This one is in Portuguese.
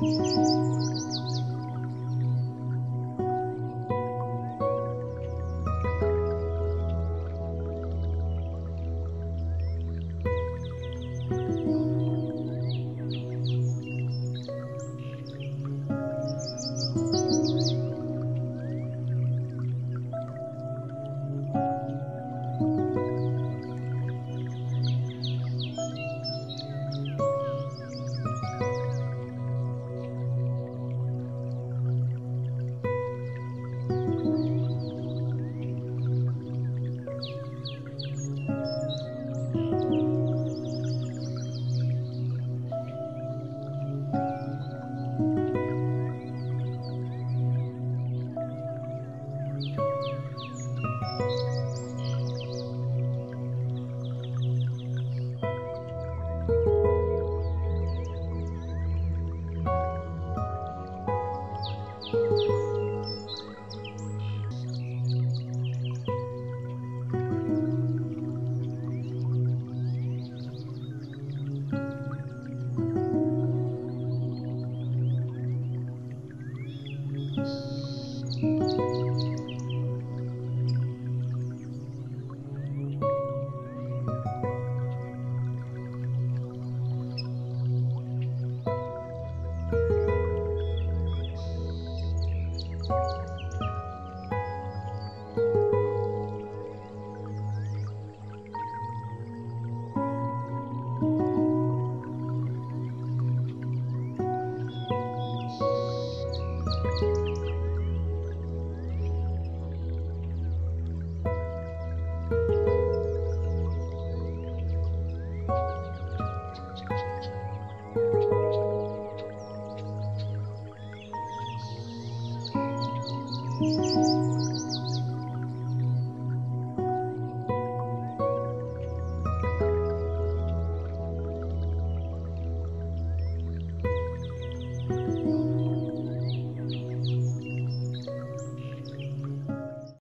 Música Música